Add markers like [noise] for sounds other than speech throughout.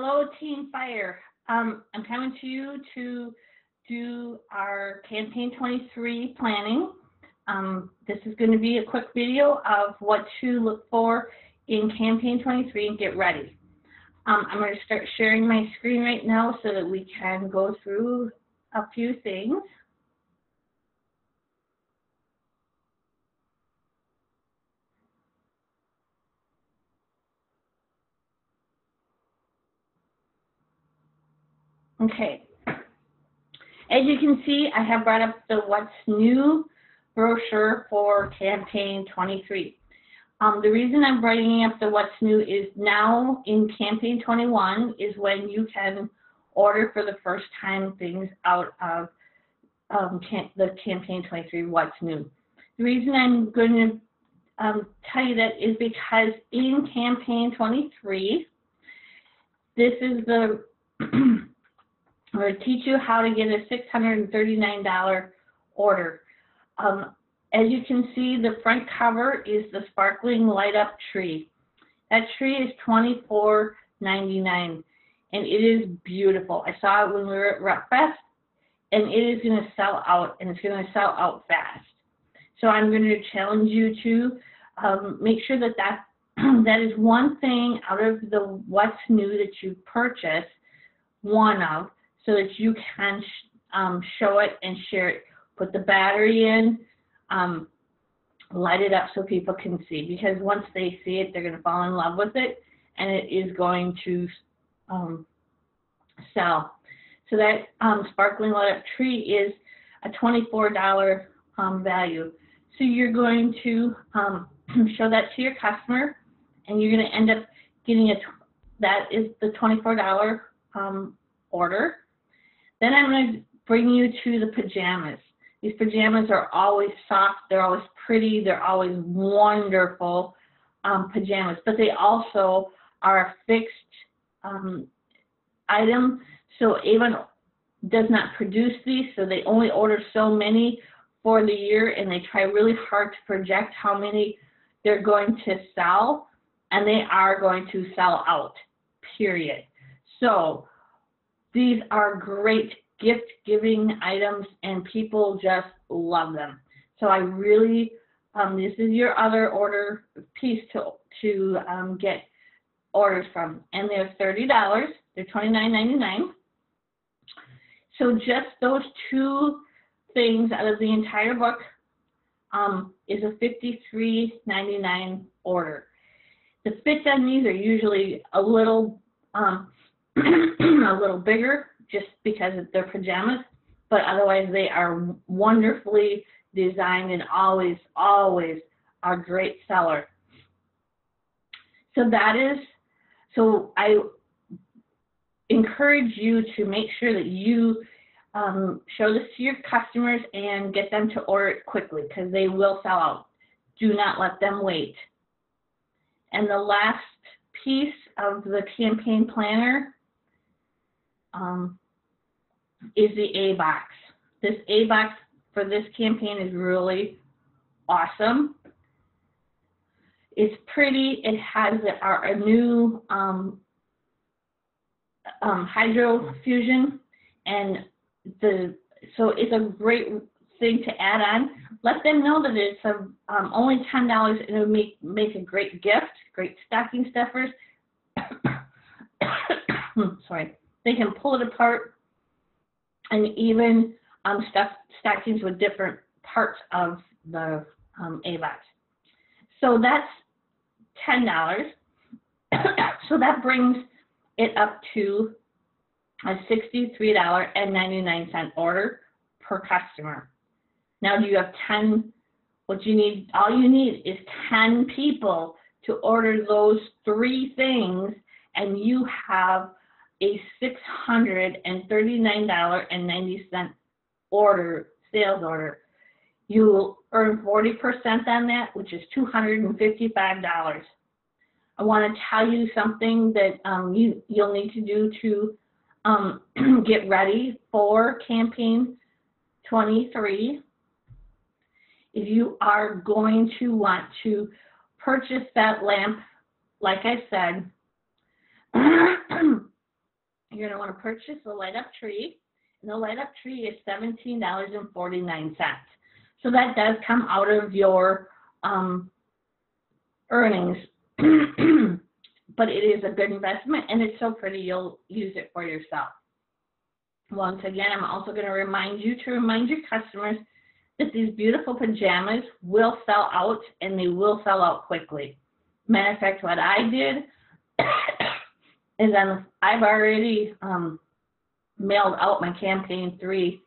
Hello, Team Fire. Um, I'm coming to you to do our campaign 23 planning. Um, this is going to be a quick video of what to look for in campaign 23 and get ready. Um, I'm going to start sharing my screen right now so that we can go through a few things. Okay. As you can see, I have brought up the What's New brochure for campaign 23. Um, the reason I'm bringing up the What's New is now in campaign 21 is when you can order for the first time things out of um, the campaign 23 What's New. The reason I'm going to um, tell you that is because in campaign 23, this is the [clears throat] I'm going to teach you how to get a $639 order. Um, as you can see, the front cover is the sparkling light up tree. That tree is $24.99 and it is beautiful. I saw it when we were at RepFest and it is going to sell out and it's going to sell out fast. So I'm going to challenge you to um, make sure that that, [clears throat] that is one thing out of the what's new that you purchase, one of, so that you can um, show it and share it. Put the battery in, um, light it up so people can see because once they see it, they're going to fall in love with it and it is going to um, sell. So that um, sparkling light up tree is a $24 um, value. So you're going to um, [clears throat] show that to your customer and you're going to end up getting a, that is the $24 um, order. Then I'm going to bring you to the pajamas. These pajamas are always soft, they're always pretty, they're always wonderful um, pajamas, but they also are a fixed um, item. So Avon does not produce these, so they only order so many for the year, and they try really hard to project how many they're going to sell, and they are going to sell out, period. So these are great gift giving items and people just love them. So I really, um, this is your other order piece to, to um, get orders from. And they're $30, they're $29.99. So just those two things out of the entire book um, is a $53.99 order. The fits on these are usually a little um, a little bigger just because they're pajamas, but otherwise they are wonderfully designed and always, always are great seller. So that is, so I encourage you to make sure that you um, show this to your customers and get them to order it quickly because they will sell out. Do not let them wait. And the last piece of the campaign planner um, is the A box. This A box for this campaign is really awesome. It's pretty. It has our, a new um, um, hydro fusion, and the so it's a great thing to add on. Let them know that it's a, um, only ten dollars, and it'll make make a great gift, great stocking stuffers. [coughs] Sorry. They can pull it apart and even um, stuff things with different parts of the um, A box. So that's $10. [coughs] so that brings it up to a $63.99 order per customer. Now, do you have 10? What you need, all you need is 10 people to order those three things, and you have a $639.90 order, sales order. You will earn 40% on that, which is $255. I want to tell you something that um, you, you'll need to do to um, [clears throat] get ready for campaign 23. If you are going to want to purchase that lamp, like I said, [clears throat] you're going to want to purchase the light up tree. And the light up tree is $17.49. So that does come out of your um, earnings. [clears throat] but it is a good investment and it's so pretty you'll use it for yourself. Once again, I'm also going to remind you to remind your customers that these beautiful pajamas will sell out and they will sell out quickly. Matter of fact, what I did is I'm, I've already um, mailed out my campaign three,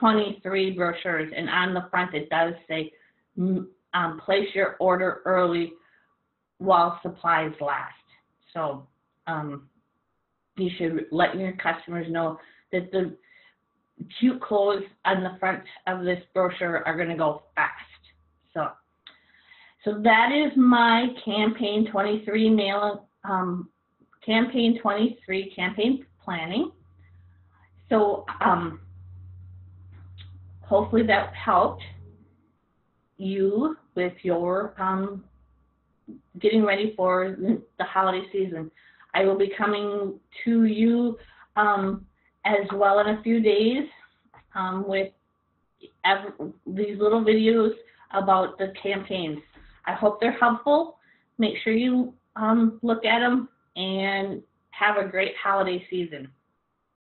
23 brochures, and on the front it does say, um, place your order early while supplies last. So um, you should let your customers know that the cute clothes on the front of this brochure are going to go fast. So, so that is my campaign 23 mail, um, campaign 23 campaign planning. So, um, hopefully that helped you with your um, getting ready for the holiday season. I will be coming to you um, as well in a few days um, with these little videos about the campaigns. I hope they're helpful. Make sure you um, look at them and have a great holiday season.